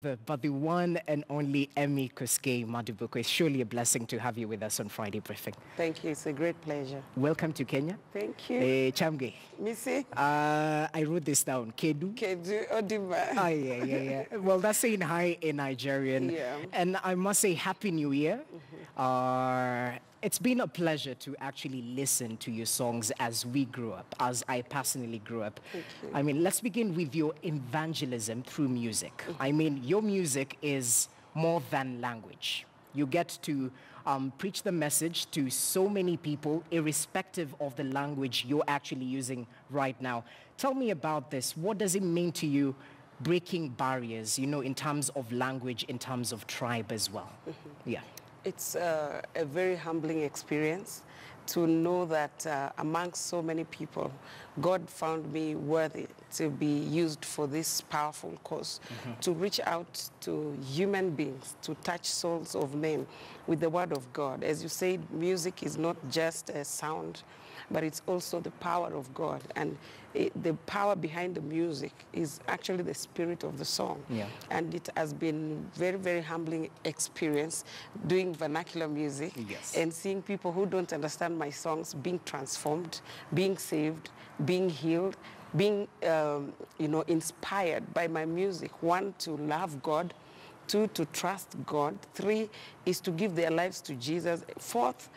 But the one and only Emmy Kosgei Madubuko. It's surely a blessing to have you with us on Friday Briefing. Thank you. It's a great pleasure. Welcome to Kenya. Thank you. Eh, Chamge. Missy? Uh, I wrote this down. Kedu. Kedu Odiba. Oh, yeah, yeah, yeah. well, that's saying hi in Nigerian. Yeah. And I must say Happy New Year. Uh, it's been a pleasure to actually listen to your songs as we grew up, as I personally grew up. I mean, let's begin with your evangelism through music. I mean, your music is more than language. You get to um, preach the message to so many people, irrespective of the language you're actually using right now. Tell me about this. What does it mean to you breaking barriers, you know, in terms of language, in terms of tribe as well? Yeah. It's uh, a very humbling experience to know that uh, amongst so many people, God found me worthy to be used for this powerful because to reach out to human beings, to touch souls of men with the word of God. As you said, music is not just a sound, but it's also the power of God. And it, the power behind the music is actually the spirit of the song. Yeah. And it has been very, very humbling experience doing vernacular music Yes. and seeing people who don't understand my songs being transformed, being saved, being healed, being, um, you know, inspired by my music. One, to love God. Two, to trust God. Three, is to give their lives to Jesus. Fourth,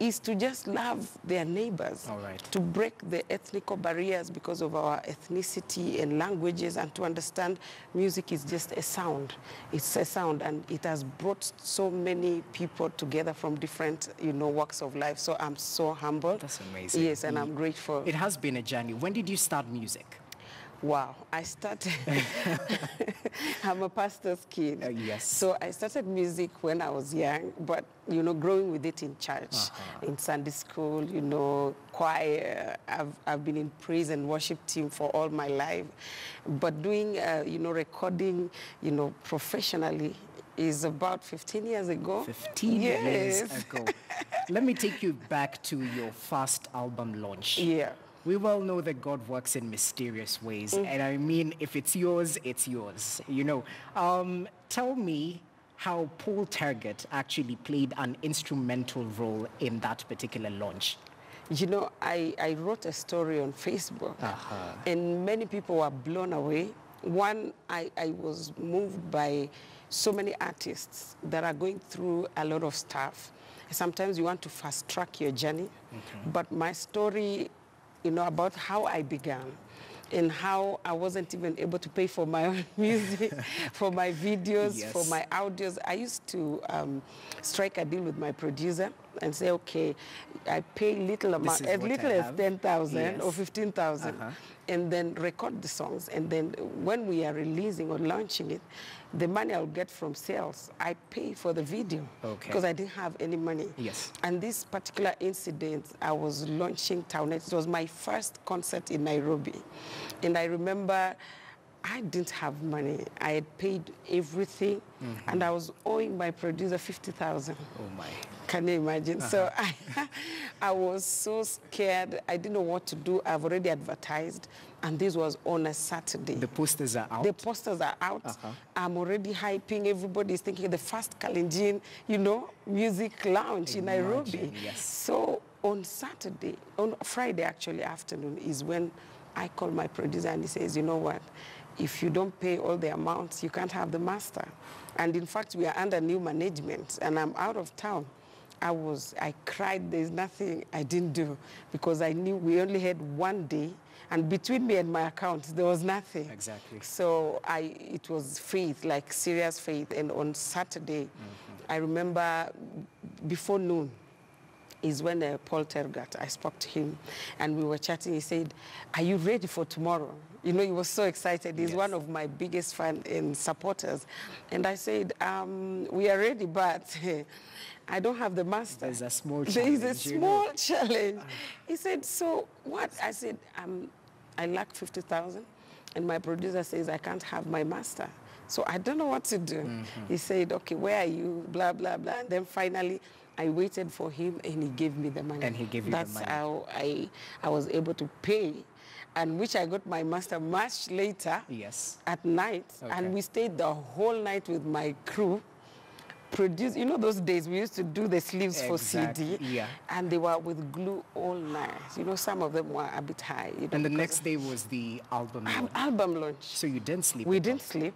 is to just love their neighbors All right. to break the ethnical barriers because of our ethnicity and languages and to understand music is just a sound. It's a sound and it has brought so many people together from different, you know, walks of life. So I'm so humbled. That's amazing. Yes, and I'm grateful. It has been a journey. When did you start music? Wow, I started. I'm a pastor's kid. Uh, yes. So I started music when I was young, but you know, growing with it in church, Uh-huh. in Sunday school, you know, choir. I've, I've been in praise and worship team for all my life, but doing, uh, you know, recording, you know, professionally is about 15 years ago. 15 yes. years ago. Let me take you back to your first album launch. Yeah. We well know that God works in mysterious ways. Mm. And I mean, if it's yours, it's yours. You know, um, tell me how Paul Tergat actually played an instrumental role in that particular launch. You know, I, I wrote a story on Facebook, uh-huh. and many people were blown away. One, I, I was moved by so many artists that are going through a lot of stuff. Sometimes you want to fast track your journey, mm-hmm. but my story, you know, about how I began and how I wasn't even able to pay for my own music, for my videos, for my audios. I used to um, strike a deal with my producer and say, okay, I pay little amount, as I little as have. 10,000 or 15,000, Uh-huh. and then record the songs. And then when we are releasing or launching it, the money I'll get from sales, I pay for the video Okay. because I didn't have any money. Yes. And this particular incident, I was launching Taunet. It was my first concert in Nairobi. And I remember I didn't have money. I had paid everything, and I was owing my producer 50,000. Oh my. Can you imagine? So I, I was so scared. I didn't know what to do. I've already advertised, and this was on a Saturday. The posters are out. The posters are out. Uh-huh. I'm already hyping. Everybody's thinking the first Kalenjin, you know, music lounge in Nairobi. Yes. So on Saturday, on Friday actually afternoon is when I call my producer and he says, you know what? If you don't pay all the amounts, you can't have the master. And in fact, we are under new management and I'm out of town. I was, I cried, there's nothing I didn't do because I knew we only had one day and between me and my account, there was nothing. Exactly. So I, it was faith, like serious faith. And on Saturday, mm-hmm. I remember before noon is when uh, Paul Tergat, I spoke to him and we were chatting. He said, are you ready for tomorrow? You know, he was so excited. He's Yes. one of my biggest fans and supporters. And I said, um, we are ready, but I don't have the master. There's a small challenge. There is a you know. small challenge. He said, so what? I said, um, I lack 50,000. And my producer says, I can't have my master. So I don't know what to do. He said, okay, where are you? Blah, blah, blah. And then finally, I waited for him and he gave me the money. And he gave you the money. That's how I, I was able to pay and which I got my master much later Yes. at night. Okay. And we stayed the whole night with my crew. Produce, you know those days we used to do the sleeves for Exactly, CD, yeah. and they were with glue all night. You know, some of them were a bit high. You know, And the next day was the album launch. album launch. So you didn't sleep? We didn't sleep.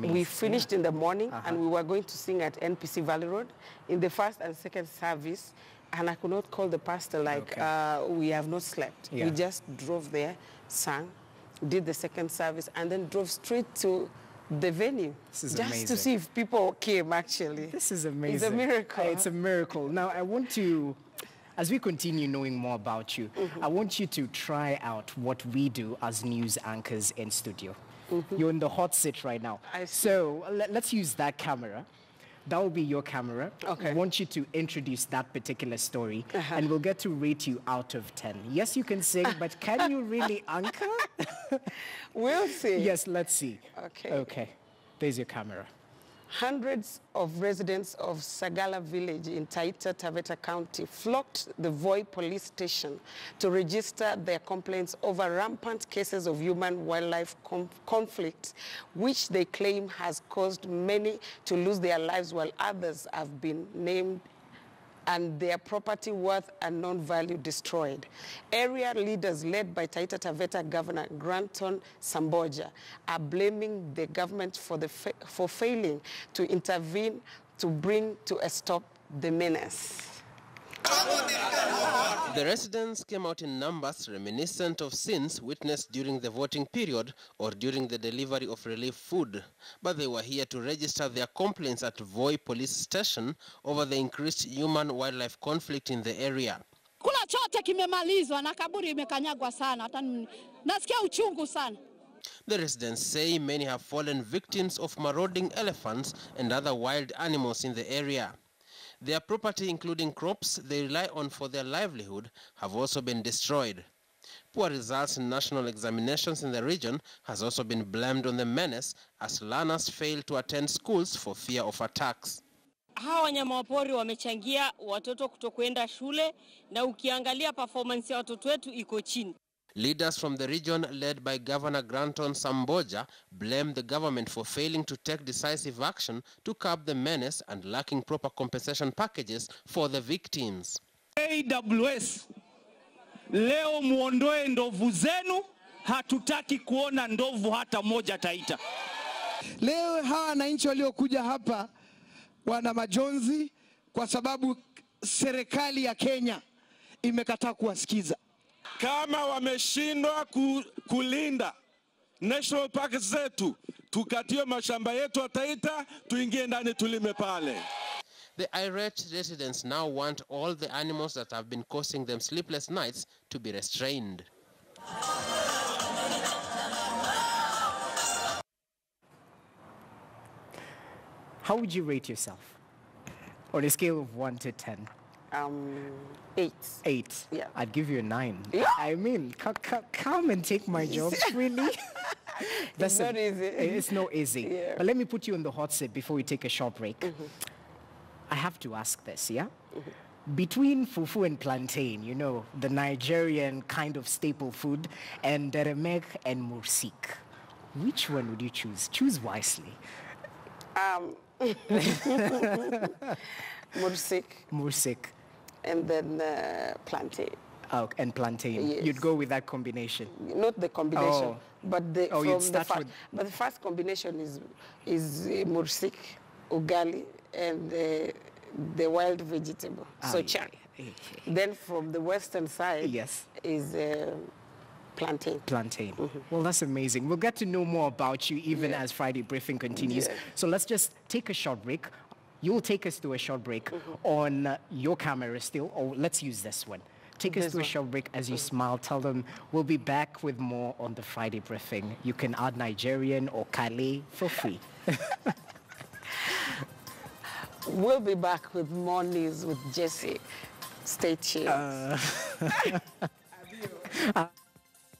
We finished in the morning Uh-huh. and we were going to sing at NPC Valley Road in the first and second service. And I could not call the pastor like, Okay. uh, we have not slept. Yeah. We just drove there, sang, did the second service, and then drove straight to the venue. This is just amazing. to see if people came, actually. This is amazing. It's a miracle. Uh, It's a miracle. Now, I want to, as we continue knowing more about you, Mm-hmm. I want you to try out what we do as news anchors in studio. Mm-hmm. You're in the hot seat right now. So let, us use that camera. That will be your camera. Okay. I want you to introduce that particular story, Uh-huh. and we'll get to rate you out of 10. Yes, you can sing, but can you really anchor? We'll see. yes, let's see. Okay. Okay. There's your camera. Hundreds of residents of Sagala village in Taita Taveta County flocked the Voi police station to register their complaints over rampant cases of human-wildlife conflict, which they claim has caused many to lose their lives while others have been named and their property worth and non-value destroyed. Area leaders led by Taita Taveta Governor Granton Samboja are blaming the government for, the fa- for failing to intervene to bring to a stop the menace. The residents came out in numbers reminiscent of scenes witnessed during the voting period or during the delivery of relief food. But they were here to register their complaints at Voi police station over the increased human-wildlife conflict in the area. Kula chote kimemalizwa na kaburi imekanyagwa sana, hata nasikia uchungu sana. The residents say many have fallen victims of marauding elephants and other wild animals in the area. Their property, including crops they rely on for their livelihood, have also been destroyed. Poor results in national examinations in the region has also been blamed on the menace as learners fail to attend schools for fear of attacks. hawa wanyama wapori wamechangia watoto kutokwenda shule na ukiangalia performance ya watoto wetu iko chini. Leaders from the region, led by Governor Granton Samboja, blamed the government for failing to take decisive action to curb the menace and lacking proper compensation packages for the victims. AWS leo muondoe ndovu zenu, hatutaki kuona ndovu hata moja Taita. Leo hawa wananchi waliokuja hapa wana majonzi kwa sababu serikali ya Kenya imekataa kuwasikiza. Kama wameshindwa ku, kulinda national park zetu, tukatie mashamba yetu ya Taita, tuingie ndani tulime pale. The irate residents now want all the animals that have been causing them sleepless nights to be restrained. How would you rate yourself? On a scale of 1 to 10? Um, eight. 8. Yeah. I'd give you a 9. Yeah. I mean, come and take my job, really? That's not easy. It's not easy. Yeah. But let me put you on the hot seat before we take a short break. I have to ask this, yeah? Between fufu and plantain, you know, the Nigerian kind of staple food, and deremek and mursik, which one would you choose? Choose wisely. Um, mursik Mursik and then uh, plantain. oh, and plantain. Yes. You'd go with that combination. Not the combination, Oh. but the Oh, from the first. with- But the first combination is is uh, mursik, ugali, and uh, the wild vegetable, Ah, sochang. yeah. Then from the western side Yes. is uh, plantain. Plantain. Well, that's amazing. We'll get to know more about you even Yeah. as Friday briefing continues. Yeah. So let's just take a short break. You'll take us to a short break mm-hmm. on uh, your camera still, or let's use this one. Take us This to a short break as you mm-hmm. smile. Tell them we'll be back with more on the Friday briefing. You can add Nigerian or Kale for free. We'll be back with more news with Jesse. Stay tuned. Uh, uh,